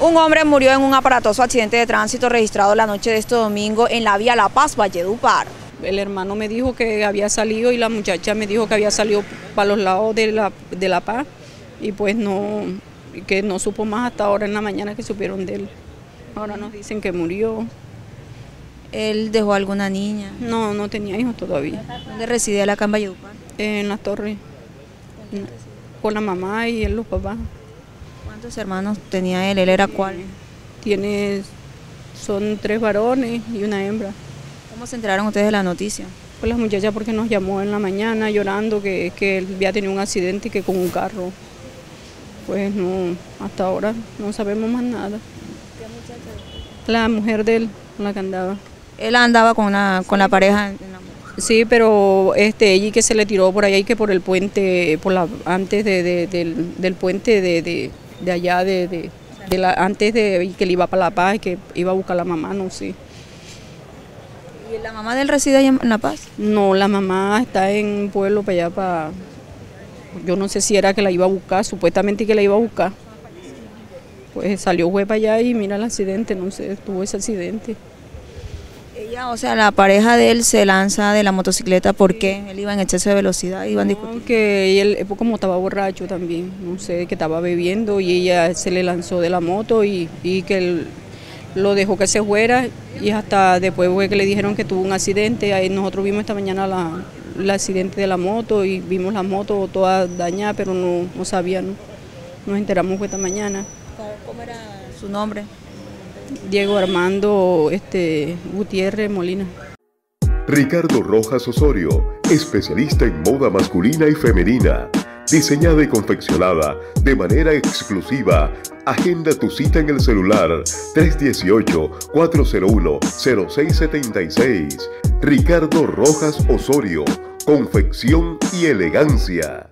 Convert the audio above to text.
Un hombre murió en un aparatoso accidente de tránsito registrado la noche de este domingo en la vía La Paz, Valledupar. El hermano me dijo que había salido y la muchacha me dijo que había salido para los lados de la, de la Paz y pues no, que no supo más hasta ahora en la mañana que supieron de él. Ahora nos dicen que murió. ¿Él dejó alguna niña? No, no tenía hijos todavía. ¿Dónde residía la en Valledupar? En la torre. Con la mamá y los papás. ¿Cuántos hermanos tenía él? ¿Él era cuál? Tiene, son tres varones y una hembra. ¿Cómo se enteraron ustedes de la noticia? Pues las muchachas porque nos llamó en la mañana llorando que, que él había tenido un accidente que con un carro. Pues no, hasta ahora no sabemos más nada. ¿Qué muchacha? La mujer de él, la que andaba. Él andaba con, una, con la pareja. Sí, pero este, ella que se le tiró por ahí, que por el puente, por la, antes de, de, del, del puente de, de allá, de, de, la, antes de que él iba para La Paz, que iba a buscar a la mamá, no sé. ¿Y la mamá de él reside allá en La Paz? No, la mamá está en un pueblo para allá, para... Yo no sé si era que la iba a buscar, supuestamente que la iba a buscar. Pues salió fue para allá y mira el accidente, no sé, tuvo ese accidente. Ella, o sea, la pareja de él se lanza de la motocicleta porque él iba en exceso de velocidad, iban no, discutiendo. que él como estaba borracho también, no sé, que estaba bebiendo y ella se le lanzó de la moto y, y que él lo dejó que se fuera y hasta después fue que le dijeron que tuvo un accidente, ahí nosotros vimos esta mañana la, el accidente de la moto y vimos la moto toda dañada, pero no, no sabían, nos enteramos esta mañana. ¿Cómo era su nombre? Diego Armando este, Gutiérrez Molina. Ricardo Rojas Osorio, especialista en moda masculina y femenina, diseñada y confeccionada de manera exclusiva. Agenda tu cita en el celular 318-401-0676. Ricardo Rojas Osorio, confección y elegancia.